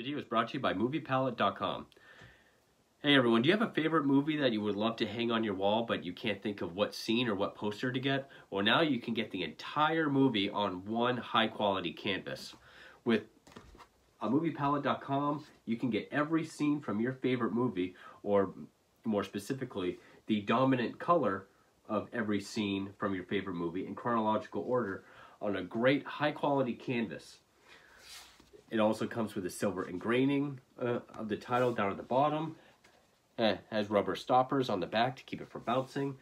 video is brought to you by MoviePalette.com. Hey everyone, do you have a favorite movie that you would love to hang on your wall but you can't think of what scene or what poster to get? Well now you can get the entire movie on one high quality canvas. With a MoviePalette.com you can get every scene from your favorite movie or more specifically the dominant color of every scene from your favorite movie in chronological order on a great high quality canvas. It also comes with a silver engraining uh, of the title down at the bottom it has rubber stoppers on the back to keep it from bouncing.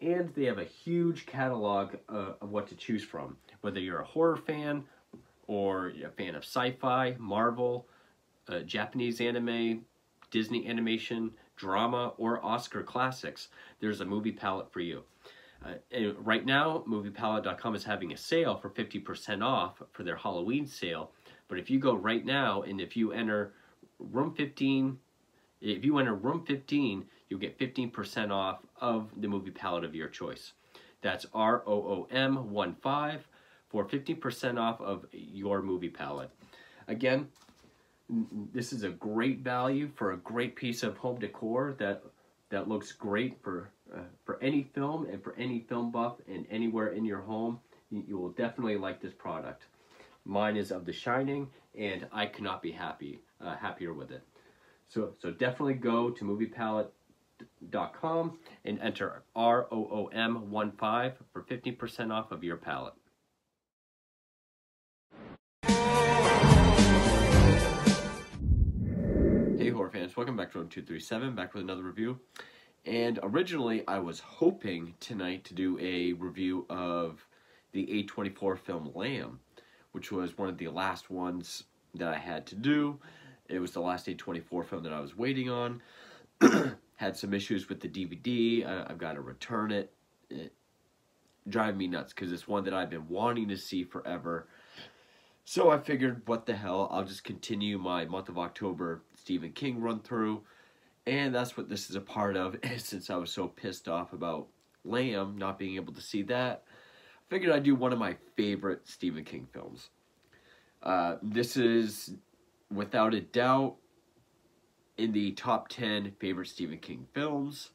And they have a huge catalog uh, of what to choose from. Whether you're a horror fan or a fan of sci-fi, Marvel, uh, Japanese anime, Disney animation, drama, or Oscar classics, there's a movie palette for you. Uh, right now, MoviePalette.com is having a sale for 50% off for their Halloween sale. But if you go right now and if you enter room 15 if you enter room 15, you'll get 15% off of the movie palette of your choice. That's R-O-O-M-1-5 for 15% off of your movie palette. Again, this is a great value for a great piece of home decor that that looks great for uh, for any film and for any film buff and anywhere in your home. You, you will definitely like this product. Mine is of The Shining, and I cannot be happy uh, happier with it. So, so definitely go to moviepalette.com and enter ROOM15 for 50% off of your palette. Hey horror fans, welcome back to Room 237, back with another review. And originally I was hoping tonight to do a review of the A24 film Lamb, which was one of the last ones that I had to do. It was the last A24 film that I was waiting on. Had some issues with the DVD. I, have got to return it. It drive me nuts because it's one that I've been wanting to see forever. So I figured, what the hell, I'll just continue my month of October Stephen King run through. And that's what this is a part of, since I was so pissed off about Lamb, not being able to see that. I figured I'd do one of my favorite Stephen King films. Uh, this is without a doubt in the top 10 favorite Stephen King films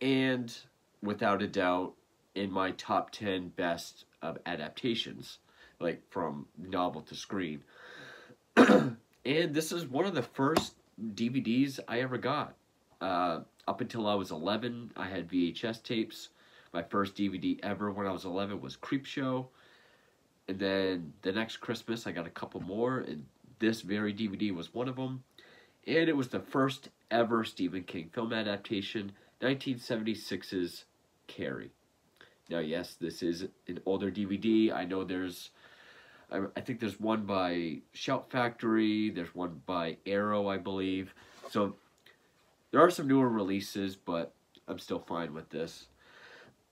and without a doubt in my top 10 best of adaptations like from novel to screen. And this is one of the first DVDs I ever got. Uh, up until I was 11 I had VHS tapes my first DVD ever when I was 11 was Creepshow and then the next Christmas I got a couple more and this very DVD was one of them, and it was the first ever Stephen King film adaptation, 1976's Carrie. Now, yes, this is an older DVD. I know there's, I, I think there's one by Shout Factory, there's one by Arrow, I believe. So, there are some newer releases, but I'm still fine with this.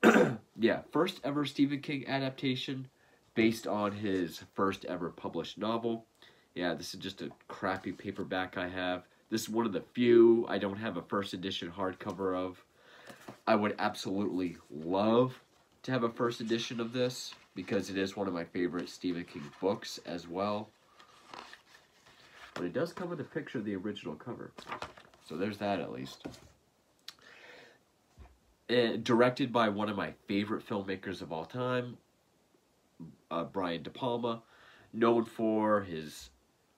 yeah, first ever Stephen King adaptation based on his first ever published novel. Yeah, this is just a crappy paperback I have. This is one of the few I don't have a first edition hardcover of. I would absolutely love to have a first edition of this because it is one of my favorite Stephen King books as well. But it does come with a picture of the original cover. So there's that at least. Uh, directed by one of my favorite filmmakers of all time, uh, Brian De Palma, known for his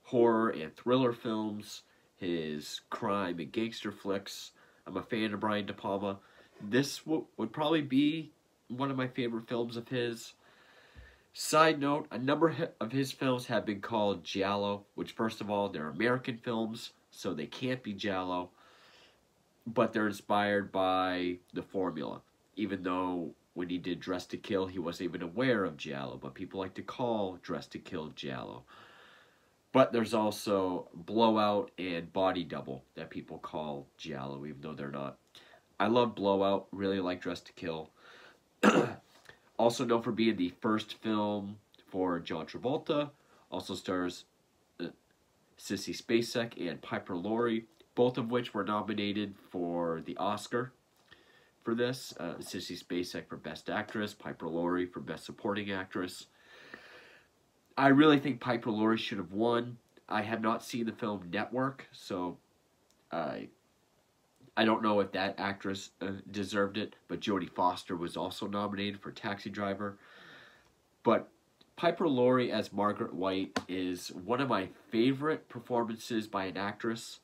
horror and thriller films, his crime and gangster flicks. I'm a fan of Brian De Palma. This would probably be one of my favorite films of his. Side note, a number of his films have been called Giallo, which first of all, they're American films, so they can't be Giallo, but they're inspired by the formula, even though when he did Dressed to Kill, he wasn't even aware of Giallo, but people like to call Dressed to Kill Giallo. But there's also Blowout and Body Double that people call Giallo, even though they're not. I love Blowout, really like Dress to Kill. also known for being the first film for John Travolta. Also stars uh, Sissy Spacek and Piper Laurie, both of which were nominated for the Oscar for this. Uh, Sissy Spacek for Best Actress, Piper Laurie for Best Supporting Actress. I really think Piper Laurie should have won. I have not seen the film Network, so I I don't know if that actress uh, deserved it, but Jodie Foster was also nominated for Taxi Driver. But Piper Laurie as Margaret White is one of my favorite performances by an actress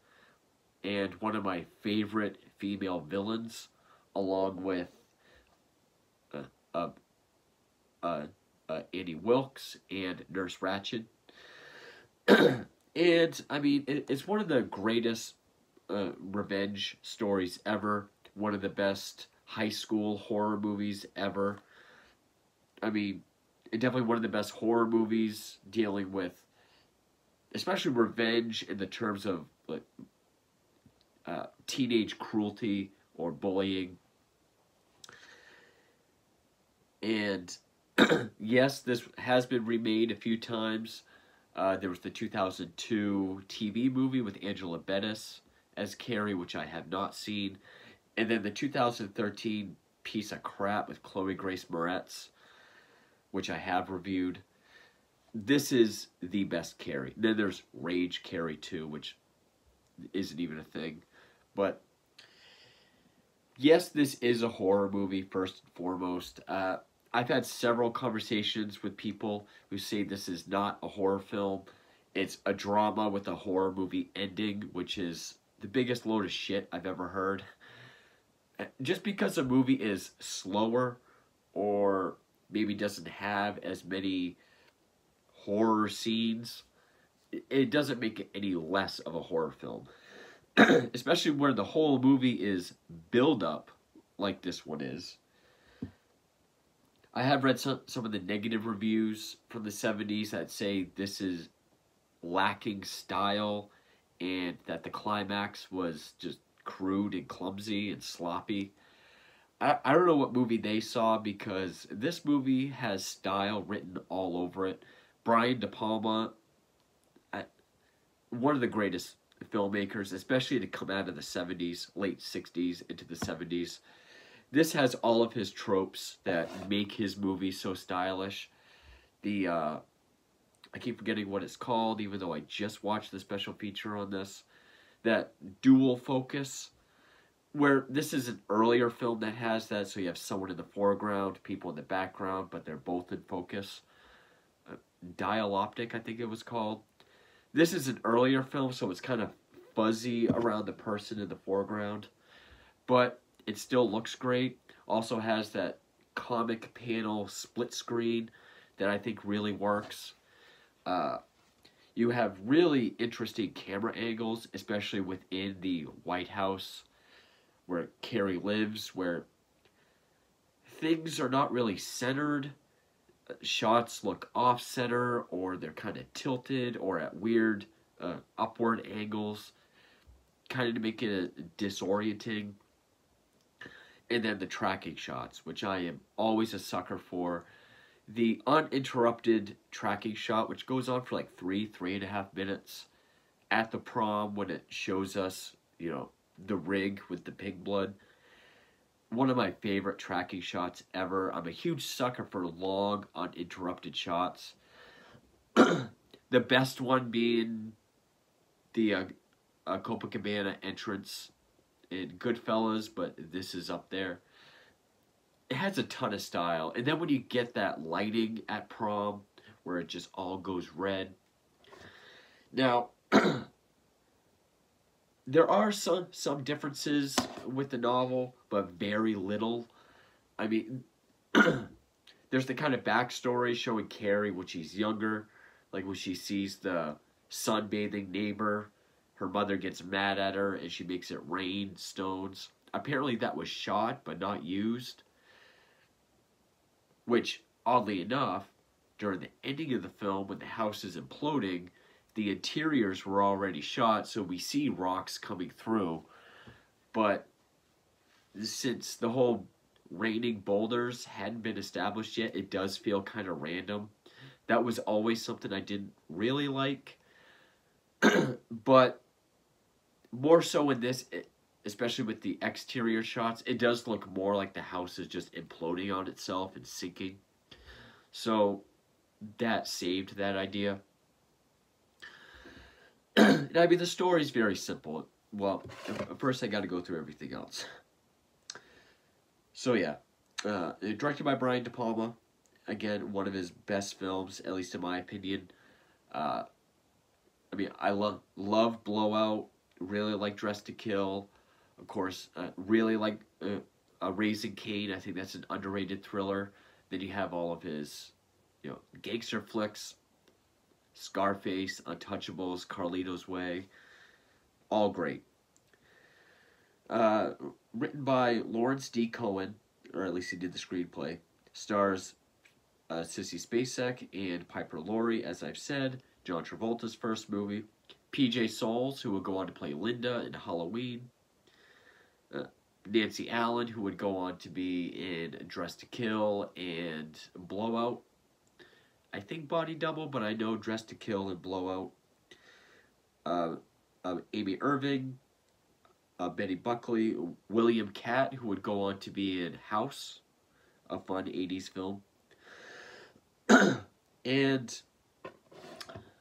and one of my favorite female villains, along with uh, uh, uh, uh Annie Wilkes and Nurse Ratched. and, I mean, it, it's one of the greatest uh, revenge stories ever. One of the best high school horror movies ever. I mean, definitely one of the best horror movies dealing with, especially revenge in the terms of like uh, teenage cruelty or bullying. And yes, this has been remade a few times. Uh, there was the 2002 TV movie with Angela Bettis as Carrie, which I have not seen. And then the 2013 piece of crap with Chloe Grace Moretz, which I have reviewed. This is the best Carrie. Then there's Rage Carrie 2, which isn't even a thing. But yes, this is a horror movie, first and foremost. Uh, I've had several conversations with people who say this is not a horror film. It's a drama with a horror movie ending, which is the biggest load of shit I've ever heard. Just because a movie is slower or maybe doesn't have as many horror scenes, it doesn't make it any less of a horror film. Especially where the whole movie is build up like this one is. I have read some, some of the negative reviews from the 70s that say this is lacking style and that the climax was just crude and clumsy and sloppy. I, I don't know what movie they saw because this movie has style written all over it. Brian De Palma, I, one of the greatest filmmakers, especially to come out of the 70s, late 60s into the 70s. This has all of his tropes that make his movie so stylish. The uh, I keep forgetting what it's called, even though I just watched the special feature on this. That dual focus, where this is an earlier film that has that, so you have someone in the foreground, people in the background, but they're both in focus. Uh, Dial-optic, I think it was called. This is an earlier film, so it's kind of fuzzy around the person in the foreground, but it still looks great. Also has that comic panel split screen that I think really works. Uh, you have really interesting camera angles, especially within the White House where Carrie lives, where things are not really centered. Shots look off center, or they're kind of tilted, or at weird uh, upward angles, kind of to make it disorienting. And then the tracking shots, which I am always a sucker for the uninterrupted tracking shot, which goes on for like three, three and a half minutes at the prom when it shows us, you know, the rig with the pig blood. One of my favorite tracking shots ever. I'm a huge sucker for long, uninterrupted shots. the best one being the uh, uh, Copacabana entrance in Goodfellas, but this is up there it has a ton of style. And then when you get that lighting at prom, where it just all goes red. Now, there are some some differences with the novel, but very little. I mean, there's the kind of backstory showing Carrie when she's younger, like when she sees the sunbathing neighbor. Her mother gets mad at her and she makes it rain stones. Apparently, that was shot but not used. Which, oddly enough, during the ending of the film, when the house is imploding, the interiors were already shot, so we see rocks coming through. But since the whole raining boulders hadn't been established yet, it does feel kind of random. That was always something I didn't really like. but more so in this, especially with the exterior shots, it does look more like the house is just imploding on itself and sinking. So that saved that idea. I mean, the story's very simple. Well, first I got to go through everything else. So yeah, uh, directed by Brian De Palma. Again, one of his best films, at least in my opinion. Uh, I mean, I love love Blowout. Really like Dressed to Kill. Of course, uh, really like uh, Raising Cain. I think that's an underrated thriller. Then you have all of his, you know, gangster flicks. Scarface, Untouchables, Carlito's Way, all great. Uh, written by Lawrence D. Cohen, or at least he did the screenplay. Stars uh, Sissy Spacek and Piper Laurie, as I've said. John Travolta's first movie. PJ Soles, who would go on to play Linda in Halloween. Uh, Nancy Allen, who would go on to be in Dressed to Kill and Blowout. I think Body Double, but I know Dressed to Kill and Blowout. Uh, uh, Amy Irving, uh, Betty Buckley, William Katt, who would go on to be in House, a fun 80s film. and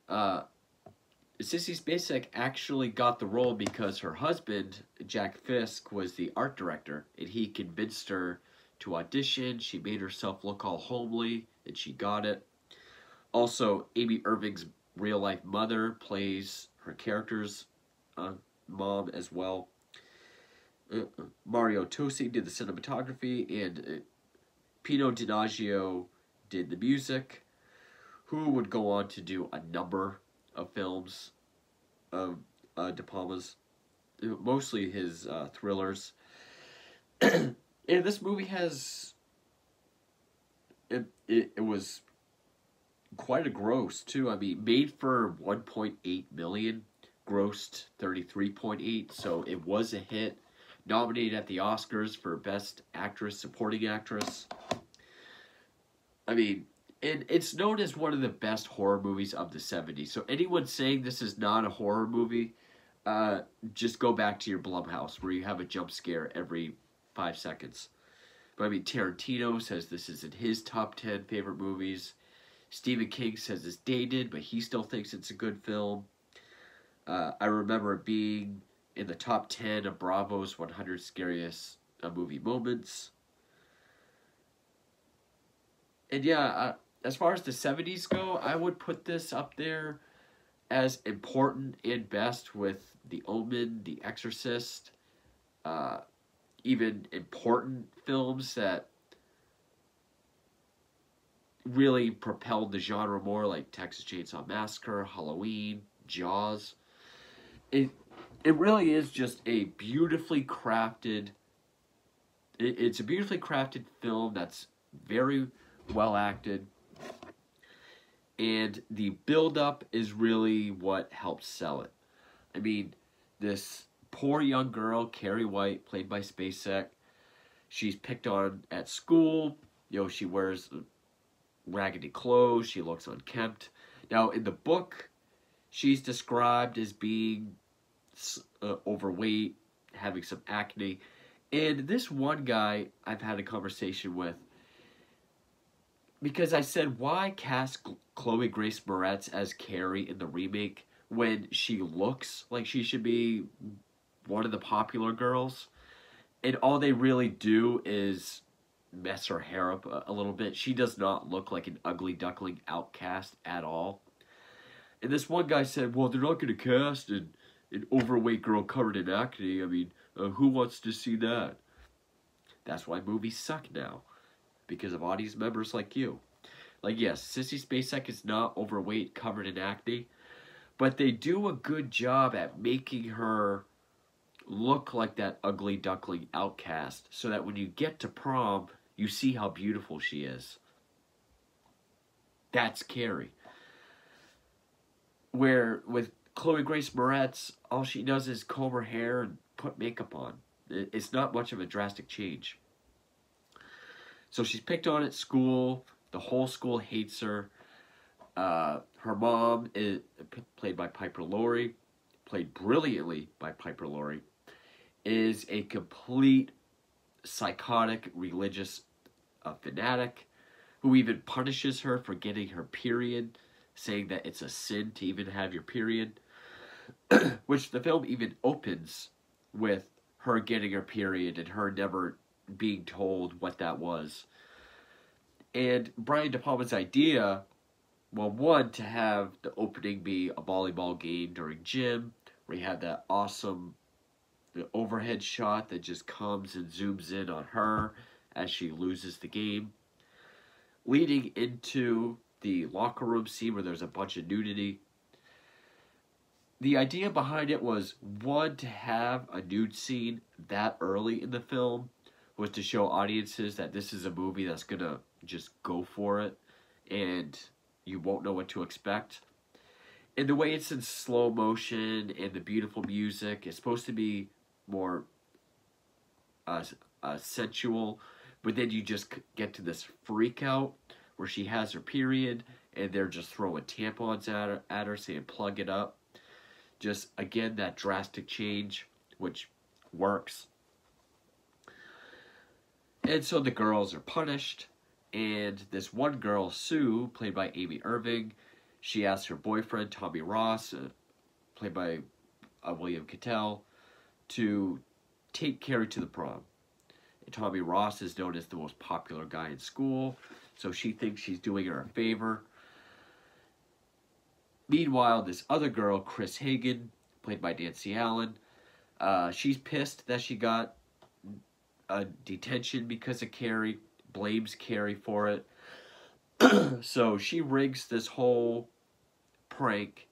uh, Sissy Spacek actually got the role because her husband, Jack Fisk, was the art director, and he convinced her to audition. She made herself look all homely, and she got it. Also, Amy Irving's real life mother plays her character's uh, mom as well. Uh, uh, Mario Tosi did the cinematography, and uh, Pino Donaggio did the music, who would go on to do a number of films of uh, De Palma's, uh, mostly his uh, thrillers. and this movie has it, it it was quite a gross too. I mean, made for 1.8 million, grossed 33.8, so it was a hit. Nominated at the Oscars for Best Actress, Supporting Actress. I mean, and it's known as one of the best horror movies of the 70s. So anyone saying this is not a horror movie, uh, just go back to your Blumhouse where you have a jump scare every five seconds. But I mean, Tarantino says this is in his top 10 favorite movies. Stephen King says it's dated, but he still thinks it's a good film. Uh, I remember it being in the top 10 of Bravo's 100 Scariest uh, Movie Moments. And yeah, uh, as far as the 70s go, I would put this up there as important and best with The Omen, The Exorcist, uh, even important films that really propelled the genre more, like Texas Chainsaw Massacre, Halloween, Jaws. It it really is just a beautifully crafted. It, it's a beautifully crafted film that's very well acted, and the build up is really what helps sell it. I mean, this poor young girl, Carrie White, played by Spacek, she's picked on at school. You know, she wears raggedy clothes. She looks unkempt. Now, in the book, she's described as being uh, overweight, having some acne. And this one guy I've had a conversation with because I said, why cast Chloe Grace Moretz as Carrie in the remake when she looks like she should be one of the popular girls? And all they really do is mess her hair up a, a little bit. She does not look like an ugly duckling outcast at all. And this one guy said, well, they're not going to cast an, an overweight girl covered in acne. I mean, uh, who wants to see that? That's why movies suck now. Because of audience members like you. Like, yes, Sissy Spacek is not overweight, covered in acne. But they do a good job at making her look like that ugly duckling outcast. So that when you get to prom, you see how beautiful she is. That's Carrie. Where with Chloe Grace Moretz, all she does is comb her hair and put makeup on. It's not much of a drastic change. So she's picked on at school. The whole school hates her. Uh, her mom is played by Piper Laurie, played brilliantly by Piper Laurie, is a complete psychotic religious a fanatic who even punishes her for getting her period, saying that it's a sin to even have your period. which the film even opens with her getting her period and her never being told what that was. And Brian De Palma's idea, well, one, to have the opening be a volleyball game during gym, where you have that awesome the overhead shot that just comes and zooms in on her as she loses the game, leading into the locker room scene where there's a bunch of nudity. The idea behind it was one to have a nude scene that early in the film was to show audiences that this is a movie that's gonna just go for it and you won't know what to expect. And the way it's in slow motion and the beautiful music is supposed to be more uh, uh, sensual, but then you just get to this freak out where she has her period and they're just throwing tampons at her, at her saying plug it up. Just again that drastic change, which works. And so the girls are punished, and this one girl, Sue, played by Amy Irving, she asks her boyfriend, Tommy Ross, uh, played by uh, William Cattell, to take Carrie to the prom. And Tommy Ross is known as the most popular guy in school, so she thinks she's doing her a favor. Meanwhile, this other girl, Chris Hagen, played by Nancy Allen, uh, she's pissed that she got a detention because of Carrie, blames Carrie for it. so she rigs this whole prank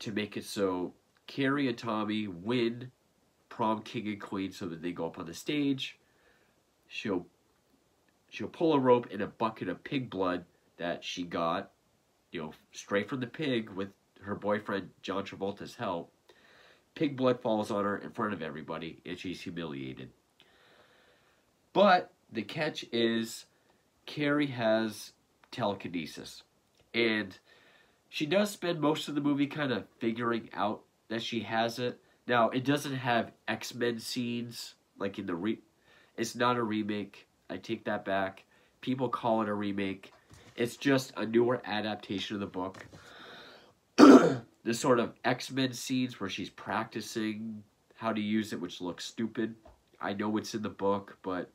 to make it so Carrie and Tommy win prom king and queen so that they go up on the stage. She'll she'll pull a rope in a bucket of pig blood that she got, you know, straight from the pig with her boyfriend John Travolta's help. Pig blood falls on her in front of everybody and she's humiliated. But the catch is Carrie has telekinesis. And she does spend most of the movie kind of figuring out that she has it. Now, it doesn't have X Men scenes like in the re. It's not a remake. I take that back. People call it a remake. It's just a newer adaptation of the book. the sort of X Men scenes where she's practicing how to use it, which looks stupid. I know it's in the book, but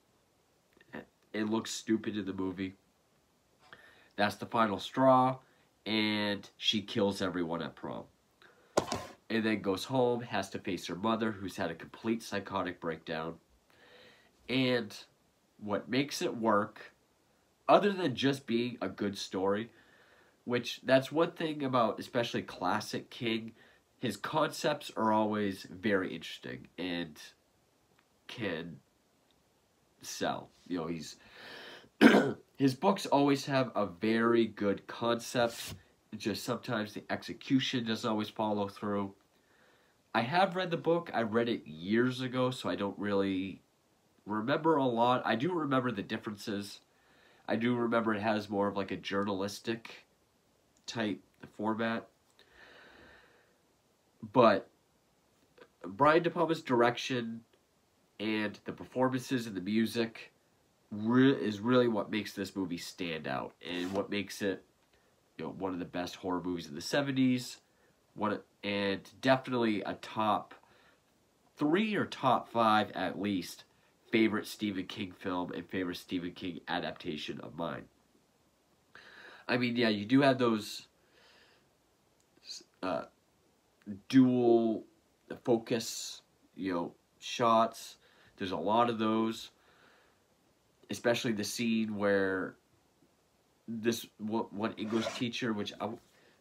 it looks stupid in the movie. That's the final straw, and she kills everyone at prom and then goes home, has to face her mother, who's had a complete psychotic breakdown. And what makes it work, other than just being a good story, which that's one thing about especially classic King, his concepts are always very interesting and can sell. You know, he's his books always have a very good concept. Just sometimes the execution doesn't always follow through. I have read the book. I read it years ago, so I don't really remember a lot. I do remember the differences. I do remember it has more of like a journalistic type format. But Brian De Palma's direction and the performances and the music re- is really what makes this movie stand out and what makes it you know one of the best horror movies in the 70s one and definitely a top three or top five at least favorite Stephen King film and favorite Stephen King adaptation of mine. I mean, yeah, you do have those uh, dual focus, you know, shots. There's a lot of those, especially the scene where this one English teacher, which I,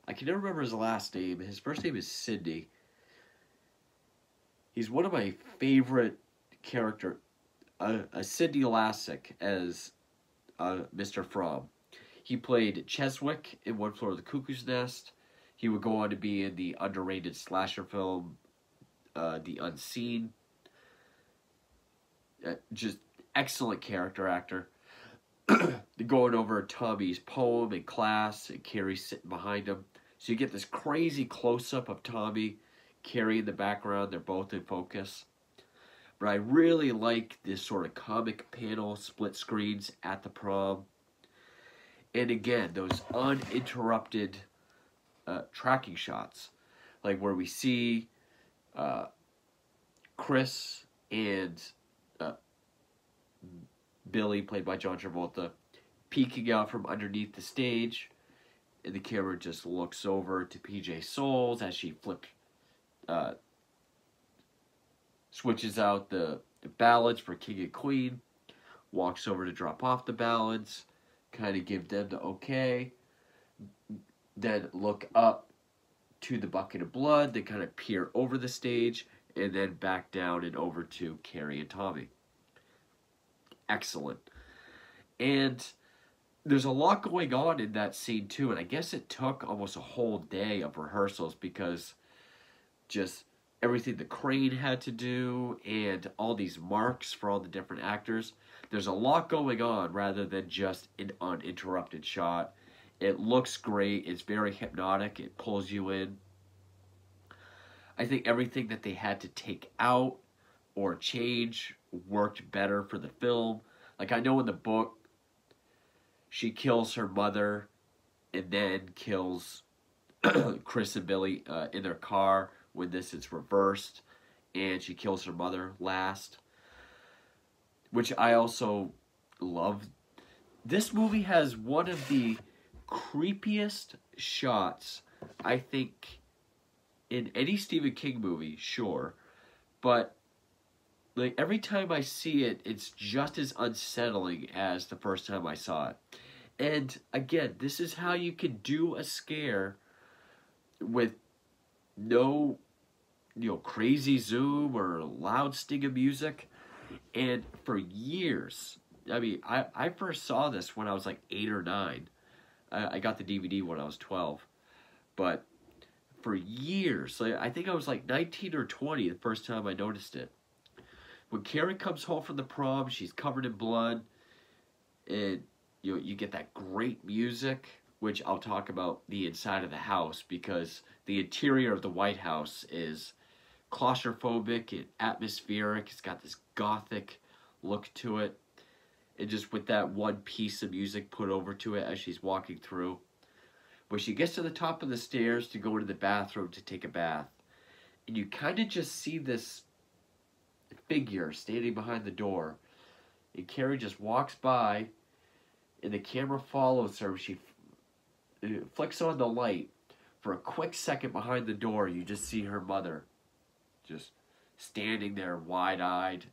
I can never remember his last name. His first name is Sidney. He's one of my favorite character, uh, uh, Sidney Lassick as uh, Mr. Fromm. He played Cheswick in One Flew Over the Cuckoo's Nest. He would go on to be in the underrated slasher film, uh, The Unseen. Uh, just excellent character actor. going over Tommy's poem in class and Carrie sitting behind him. So you get this crazy close up of Tommy, Carrie in the background. They're both in focus. But I really like this sort of comic panel split screens at the prom. And again, those uninterrupted uh, tracking shots. Like where we see uh, Chris and uh, Billy, played by John Travolta, peeking out from underneath the stage. The camera just looks over to PJ Soles as she flips, uh, switches out the, the ballads for King and Queen, walks over to drop off the ballads, kind of give them the okay, then look up to the bucket of blood, then kind of peer over the stage, and then back down and over to Carrie and Tommy. Excellent. And there's a lot going on in that scene too, and I guess it took almost a whole day of rehearsals because just everything the crane had to do and all these marks for all the different actors. There's a lot going on rather than just an uninterrupted shot. It looks great. It's very hypnotic. It pulls you in. I think everything that they had to take out or change worked better for the film. Like I know in the book, she kills her mother and then kills Chris and Billy uh, in their car. When this, it's reversed, and she kills her mother last, which I also love. This movie has one of the creepiest shots, I think, in any Stephen King movie, sure, but like every time I see it, it's just as unsettling as the first time I saw it. And again, this is how you can do a scare with no you know crazy zoom or loud sting of music. And for years, I mean, I, I first saw this when I was like eight or nine. I, I got the DVD when I was 12. But for years, like, I think I was like 19 or 20 the first time I noticed it. When Karen comes home from the prom, she's covered in blood. And you you get that great music, which I'll talk about the inside of the house because the interior of the White House is claustrophobic and atmospheric. It's got this gothic look to it. And just with that one piece of music put over to it as she's walking through. When she gets to the top of the stairs to go into the bathroom to take a bath, and you kind of just see this figure standing behind the door. And Carrie just walks by and the camera follows her. She uh, flicks on the light. For a quick second behind the door, you just see her mother just standing there wide eyed,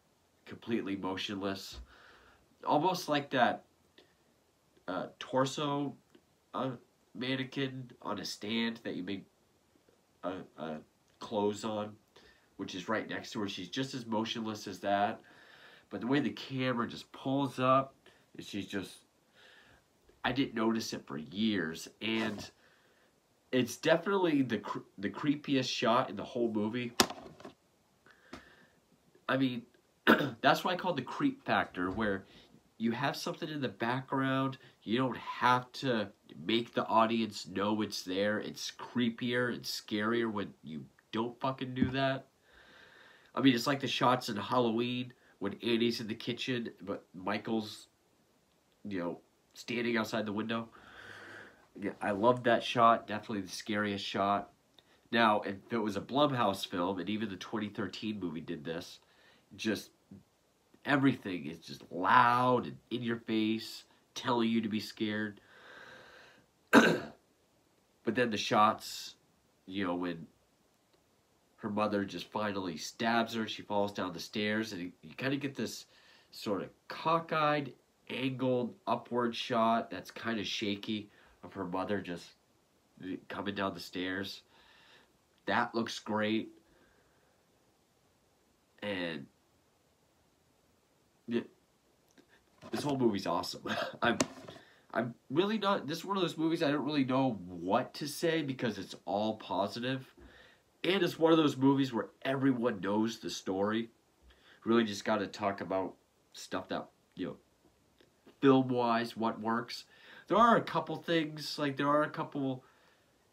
completely motionless. Almost like that uh, torso uh, mannequin on a stand that you make uh, uh, clothes on, which is right next to her. She's just as motionless as that. But the way the camera just pulls up, she's just I didn't notice it for years, and it's definitely the the creepiest shot in the whole movie. I mean, that's why I call the creep factor, where you have something in the background. You don't have to make the audience know it's there. It's creepier and scarier when you don't fucking do that. I mean, it's like the shots in Halloween when Annie's in the kitchen, but Michael's, you know, standing outside the window. Yeah, I loved that shot. Definitely the scariest shot. Now, if it was a Blumhouse film, and even the 2013 movie did this, just everything is just loud and in your face, telling you to be scared. but then the shots, you know, when her mother just finally stabs her, she falls down the stairs, and you kind of get this sort of cockeyed, angled upward shot that's kind of shaky of her mother just coming down the stairs. That looks great. And this whole movie's awesome. I'm I'm really not this is one of those movies I don't really know what to say because it's all positive. And it's one of those movies where everyone knows the story. Really just gotta talk about stuff that, you know, film wise what works. There are a couple things like there are a couple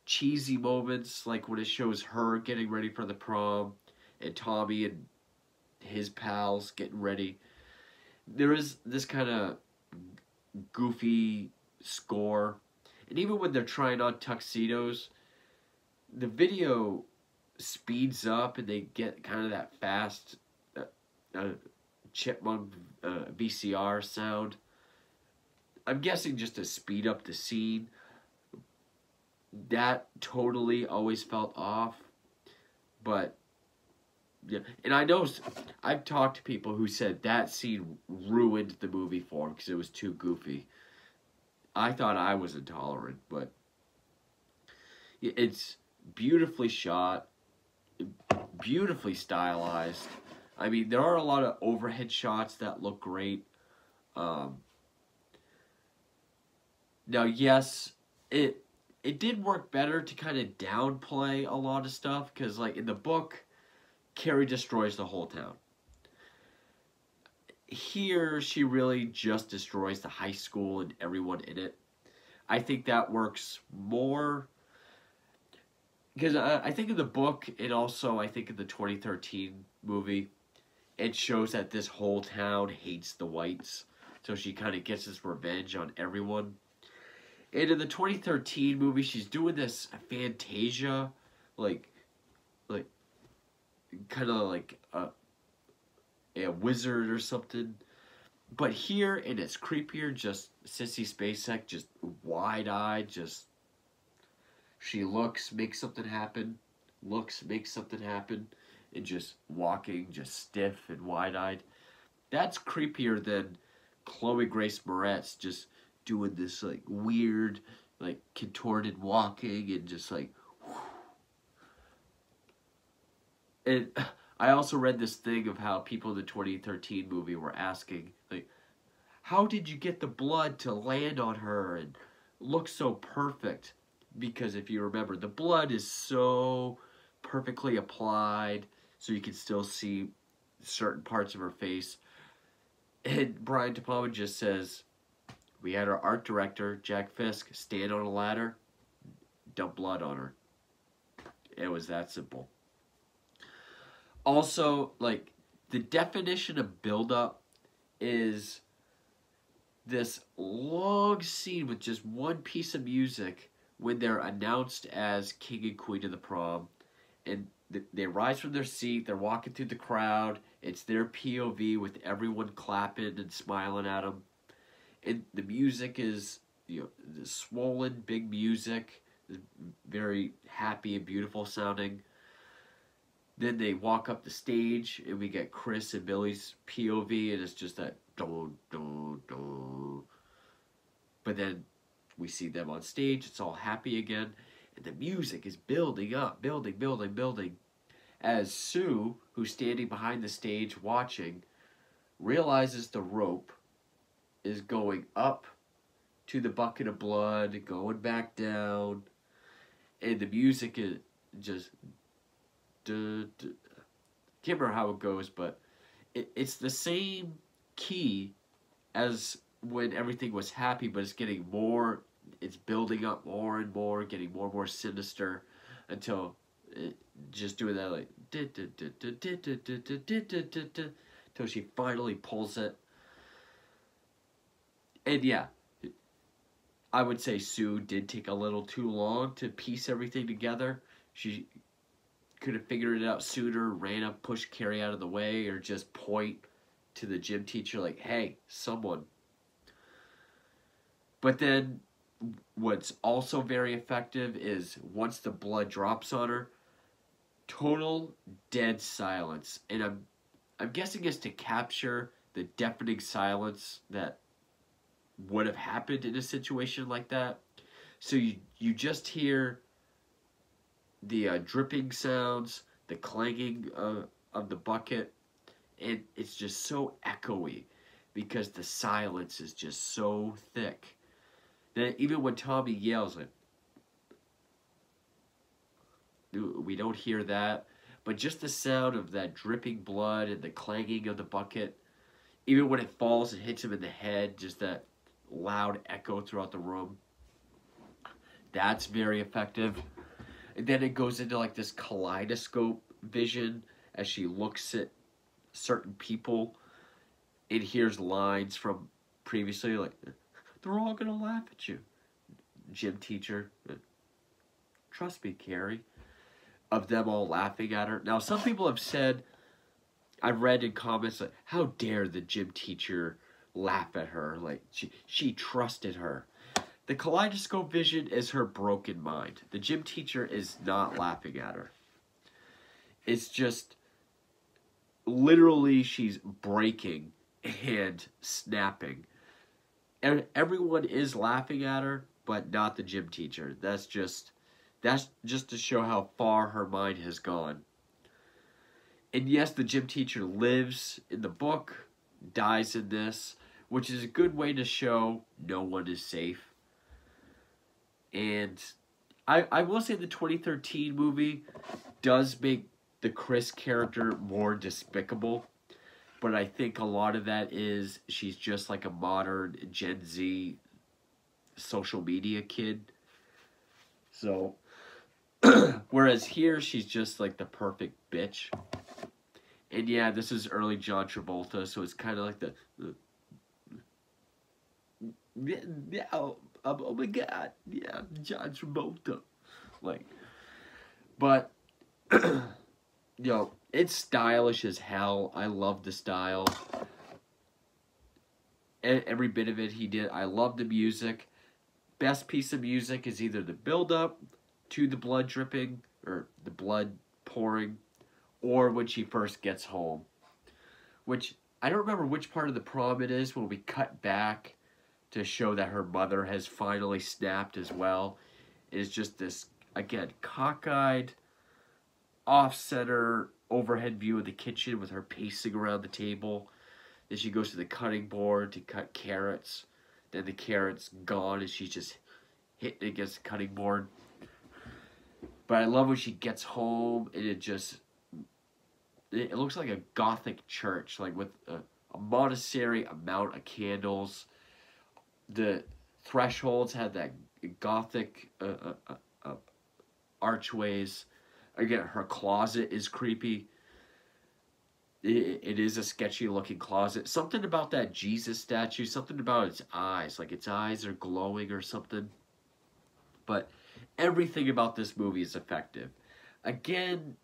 cheesy moments like when it shows her getting ready for the prom and Tommy and his pals getting ready. There is this kind of goofy score. And even when they're trying on tuxedos, the video speeds up and they get kind of that fast uh, uh, chipmunk uh, VCR sound. I'm guessing just to speed up the scene. That totally always felt off, but yeah, and I know I've talked to people who said that scene ruined the movie for them because it was too goofy. I thought I was intolerant, but it's beautifully shot, beautifully stylized. I mean, there are a lot of overhead shots that look great. Um, now, yes, it it did work better to kind of downplay a lot of stuff because, like in the book, Carrie destroys the whole town. Here, she really just destroys the high school and everyone in it. I think that works more because I, I think in the book, and also I think in the 2013 movie, it shows that this whole town hates the whites. So she kind of gets this revenge on everyone. And in the 2013 movie, she's doing this Fantasia, like, like, kind of like a, a wizard or something. But here, and it's creepier, just Sissy Spacek, just wide-eyed, just she looks, makes something happen, looks, makes something happen, and just walking, just stiff and wide-eyed. That's creepier than Chloe Grace Moretz just doing this like weird, like contorted walking and just like. And I also read this thing of how people in the 2013 movie were asking, like, how did you get the blood to land on her and look so perfect? because if you remember, the blood is so perfectly applied so you can still see certain parts of her face. And Brian De Palma just says, we had our art director, Jack Fisk, stand on a ladder, dump blood on her. It was that simple. Also, like, the definition of build-up is this long scene with just one piece of music when they're announced as king and queen of the prom, and they rise from their seat, they're walking through the crowd, it's their POV with everyone clapping and smiling at them, and the music is you know the swollen big music, very happy and beautiful sounding. Then they walk up the stage, and we get Chris and Billy's POV, and it's just that do do do. But then we see them on stage, it's all happy again, and the music is building up, building, building, building. As Sue, who's standing behind the stage watching, realizes the rope is going up to the bucket of blood, going back down, and the music is just. Duh, duh. Can't remember how it goes, but it, it's the same key as when everything was happy, but it's getting more, it's building up more and more, getting more and more sinister until it, just doing that like until she finally pulls it. And yeah, I would say Sue did take a little too long to piece everything together. She could have figured it out sooner, ran up, pushed Carrie out of the way, or just point to the gym teacher like, hey, someone but then what's also very effective is once the blood drops on her, total dead silence. And I'm I'm guessing it's to capture the deafening silence that would have happened in a situation like that. So you you just hear the uh, dripping sounds, the clanging uh, of the bucket, and it's just so echoey because the silence is just so thick. Then even when Tommy yells it, we don't hear that. But just the sound of that dripping blood and the clanging of the bucket, even when it falls and hits him in the head, just that loud echo throughout the room. That's very effective. And then it goes into like this kaleidoscope vision as she looks at certain people and hears lines from previously like they're all going to laugh at you. Gym teacher. Trust me, Carrie. of them all laughing at her. Now, some people have said, I've read in comments like, "How dare the gym teacher laugh at her? Like she she trusted her." The kaleidoscope vision is her broken mind. The gym teacher is not laughing at her. It's just literally she's breaking and snapping. And everyone is laughing at her, but not the gym teacher. That's just that's just to show how far her mind has gone. And yes, the gym teacher lives in the book, dies in this, which is a good way to show no one is safe. And I I will say the 2013 movie does make the Chris character more despicable. But I think a lot of that is she's just like a modern Gen Z social media kid. So, whereas here she's just like the perfect bitch. And yeah, this is early John Travolta, so it's kind of like the, the yeah, oh, oh my god, yeah, John Travolta, like, but know, it's stylish as hell. I love the style. Every bit of it he did. I love the music. Best piece of music is either the build up to the blood dripping or the blood pouring or when she first gets home. Which I don't remember which part of the prom it is when we cut back to show that her mother has finally snapped as well. is just this again cockeyed off-center overhead view of the kitchen with her pacing around the table. Then she goes to the cutting board to cut carrots. Then the carrots gone and she's just hitting against the cutting board. But I love when she gets home and it just it looks like a gothic church, like with a, a monastery amount of candles. The thresholds had that gothic uh, uh, uh, uh archways Again, her closet is creepy. It, it is a sketchy looking closet. Something about that Jesus statue, something about its eyes, like its eyes are glowing or something. But everything about this movie is effective. Again,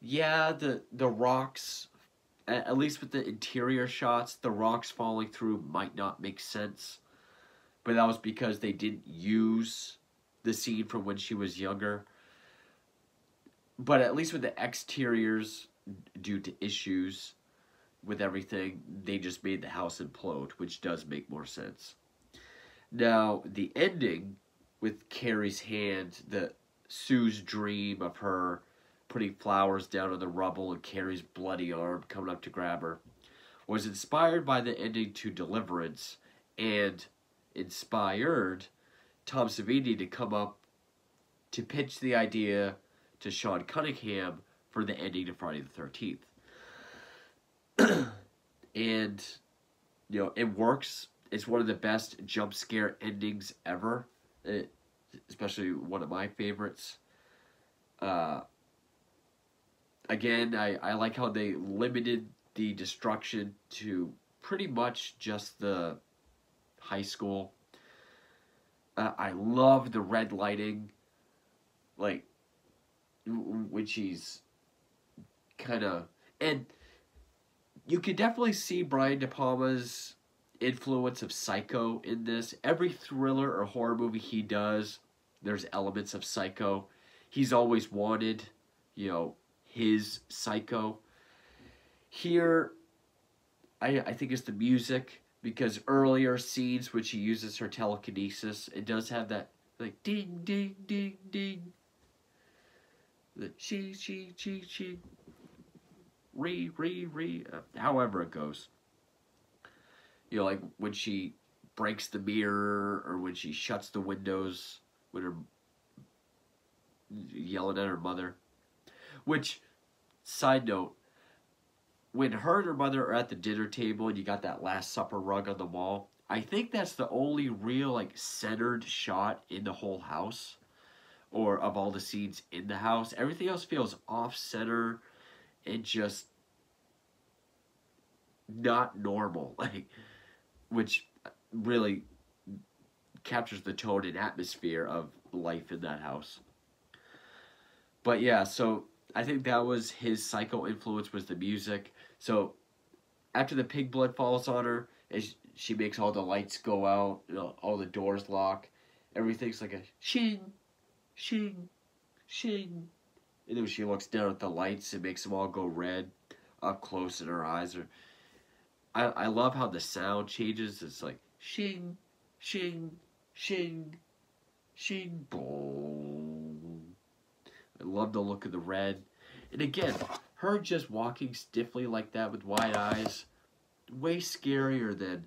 yeah, the the rocks, at least with the interior shots, the rocks falling through might not make sense. But that was because they didn't use the scene from when she was younger but at least with the exteriors, due to issues with everything, they just made the house implode, which does make more sense. Now, the ending with Carrie's hand, the Sue's dream of her putting flowers down on the rubble and Carrie's bloody arm coming up to grab her, was inspired by the ending to Deliverance and inspired Tom Savini to come up to pitch the idea to Sean Cunningham for the ending to Friday the 13th. and, you know, it works. It's one of the best jump scare endings ever, it, especially one of my favorites. Uh, again, I, I like how they limited the destruction to pretty much just the high school. Uh, I love the red lighting. Like, which he's kind of and you can definitely see Brian De Palma's influence of Psycho in this. Every thriller or horror movie he does, there's elements of Psycho. He's always wanted, you know, his Psycho. Here, I I think it's the music because earlier scenes which he uses her telekinesis, it does have that like ding ding ding ding the she, she, she, she, re, re, re, uh, however it goes. You know, like when she breaks the mirror or when she shuts the windows when her yelling at her mother. Which, side note, when her and her mother are at the dinner table and you got that Last Supper rug on the wall, I think that's the only real like centered shot in the whole house or of all the scenes in the house. Everything else feels off center and just not normal, like which really captures the tone and atmosphere of life in that house. but yeah, so I think that was his psycho influence was the music. So after the pig blood falls on her, as she makes all the lights go out, you know, all the doors lock, everything's like a shing, shing, shing. And then she looks down at the lights, it makes them all go red up close, and her eyes are. I, I love how the sound changes. It's like shing, shing, shing, shing, boom. I love the look of the red. And again, her just walking stiffly like that with wide eyes, way scarier than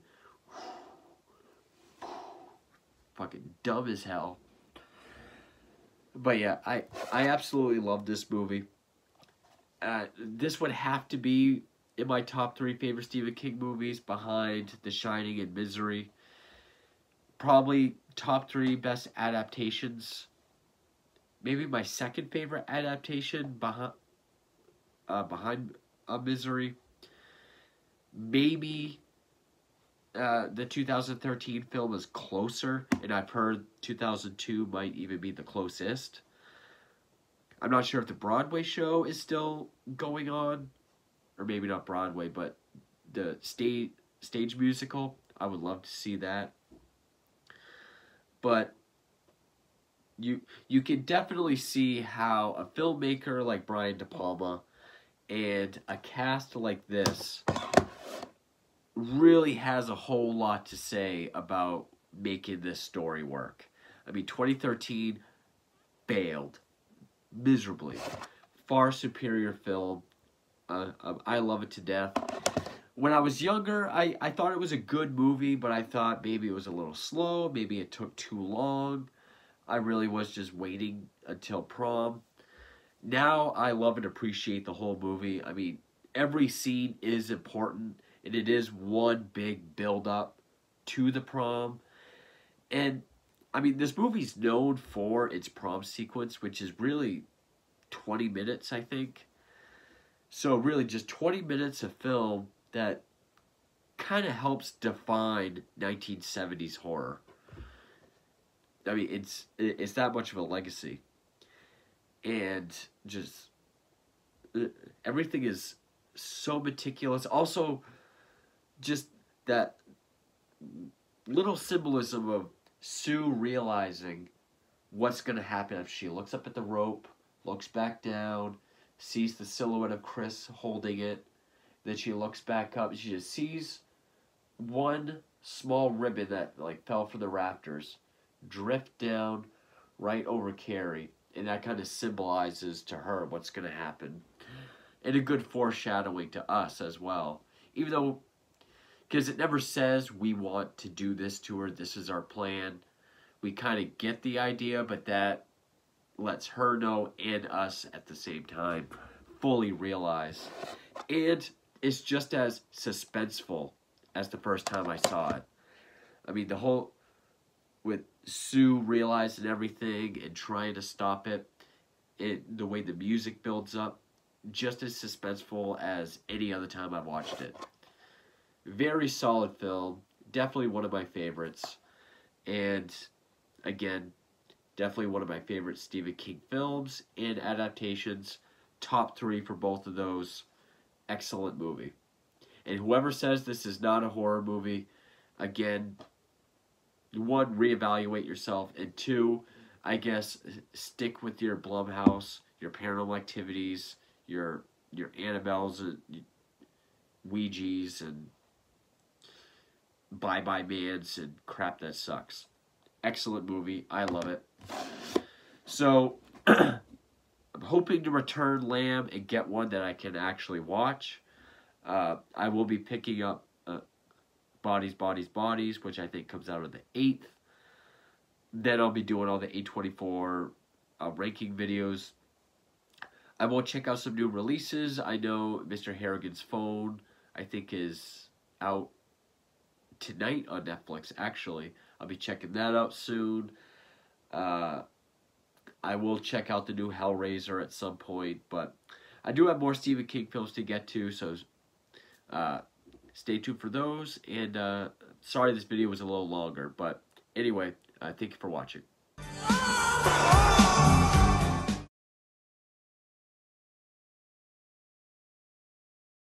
fucking dumb as hell. But yeah, I I absolutely love this movie. Uh, this would have to be in my top three favorite Stephen King movies, behind The Shining and Misery. Probably top three best adaptations. Maybe my second favorite adaptation behind uh, behind uh, Misery. Maybe uh, the 2013 film is closer, and I've heard 2002 might even be the closest. I'm not sure if the Broadway show is still going on, or maybe not Broadway, but the stage stage musical. I would love to see that. But you you can definitely see how a filmmaker like Brian De Palma and a cast like this really has a whole lot to say about making this story work. I mean, 2013 failed miserably. Far superior film. Uh, um, I love it to death. When I was younger, I, I thought it was a good movie, but I thought maybe it was a little slow, maybe it took too long. I really was just waiting until prom. Now I love and appreciate the whole movie. I mean, every scene is important and it is one big build up to the prom. And I mean, this movie's known for its prom sequence, which is really 20 minutes, I think. So really just 20 minutes of film that kind of helps define 1970s horror. I mean, it's it's that much of a legacy. And just uh, everything is so meticulous. Also, just that little symbolism of Sue realizing what's going to happen if she looks up at the rope, looks back down, sees the silhouette of Chris holding it, then she looks back up, she just sees one small ribbon that like fell from the rafters drift down right over Carrie, and that kind of symbolizes to her what's going to happen. And a good foreshadowing to us as well. Even though because it never says we want to do this to her, this is our plan. We kind of get the idea, but that lets her know and us at the same time fully realize. And it's just as suspenseful as the first time I saw it. I mean, the whole with Sue realizing everything and trying to stop it, it the way the music builds up, just as suspenseful as any other time I've watched it. Very solid film. Definitely one of my favorites. And again, definitely one of my favorite Stephen King films and adaptations. Top three for both of those. Excellent movie. And whoever says this is not a horror movie, again, one, reevaluate yourself, and two, I guess, stick with your Blumhouse, your paranormal activities, your your Annabelles, and Ouija's, and Bye Bye Mans and crap that sucks. Excellent movie. I love it. So, I'm hoping to return Lamb and get one that I can actually watch. Uh, I will be picking up Bodies, Bodies, Bodies, which I think comes out on the 8th. Then I'll be doing all the A24 uh, ranking videos. I will check out some new releases. I know Mr. Harrigan's Phone, I think, is out tonight on Netflix, actually. I'll be checking that out soon. Uh, I will check out the new Hellraiser at some point, but I do have more Stephen King films to get to, so uh, stay tuned for those. And uh, sorry this video was a little longer, but anyway, uh, thank you for watching.